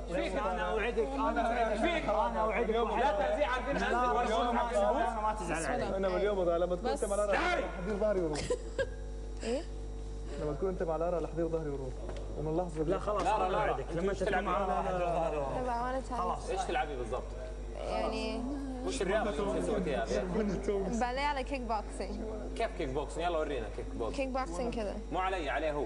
فيك أنا أوعدك أنا أوعدك. فيك أنا أوعدك. لا تنزيع عندنا انزل ما تزعل. أنا مضى لما تكون أنت مع لارا حضير ظهري وروح. إيه؟ لما تكون أنت مع لارا رح حضير ظهري وروح. ومن اللحظه لا خلاص أنا اوعدك لما want to tell إيش تلعبي بالضبط؟ يعني وش الرياضه اللي سويتيها؟ باليه على كيك بوكسينج كيف كيك بوكس يلا ورينا كيك بوكس كيك بوكسينج كده مو علي عليه هو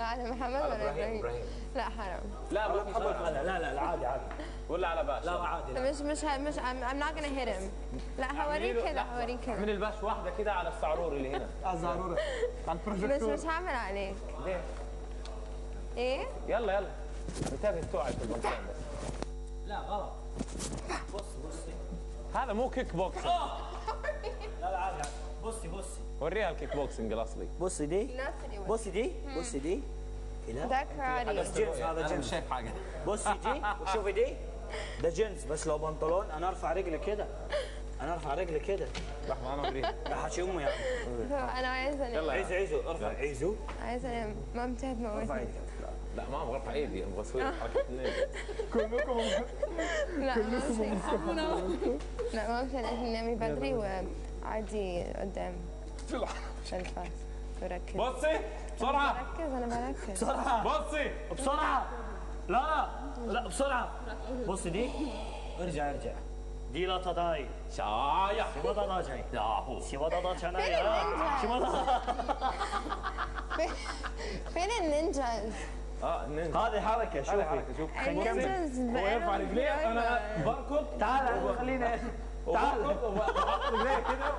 على محمد ولا إبراهيم إبراهيم إبراهيم لا حرام لا ما في. لا لا لا عادي عادي ولا على باش لا عادي مش مش مش I'm, I'm not gonna hit him. لا هوريك كده هوريك من كده الباش واحدة كده على الصعرور اللي هنا على الزعرورة على مش البروجيكتور مش هعمل عليك ليه؟ إيه يلا يلا انتبه توعي في البنطلون بس لا غلط بص بصي هذا مو كيك بوكسينج لا لا عادي عادي. بصي بصي. وريها الكيك بوكسينج الأصلي. بصي دي. بصي دي بصي دي. كذا. ده كاراتي بس جنس. هذا أنا مش جنس شايف حاجة. بصي دي. وشوفي دي. ده جنس بس لو بنطلون أنا أرفع رجلي كده. أنا أرفع رجلي كده. لحظة أنا اوريك راح اشي امي يعني أنا عايزة أنام. يلا عيزو عيزو أرفع عيزو. عايزة أنام. أرفع هتموتني إيدك لا ما أبغى ارفع ايدي أبغى أسوي حركة النينجا كلكم لا لا مامتي لازم نامي بدري وعادي قدام. في الفاس بركز. بصي بسرعة. بركز أنا بركز. بسرعة. بصي بسرعة. لا لا لا بسرعة. بصي دي. ارجع ارجع. دي لا تداي شايح شبا دا جاي يا هو شبا دا جاي فين النينجا؟ شبا دا فين النينجاز؟ آه هذه حركه شوفي حركه شوف هو يرفع رجليه أنا بركض تعال خلينا تعال رجليه كده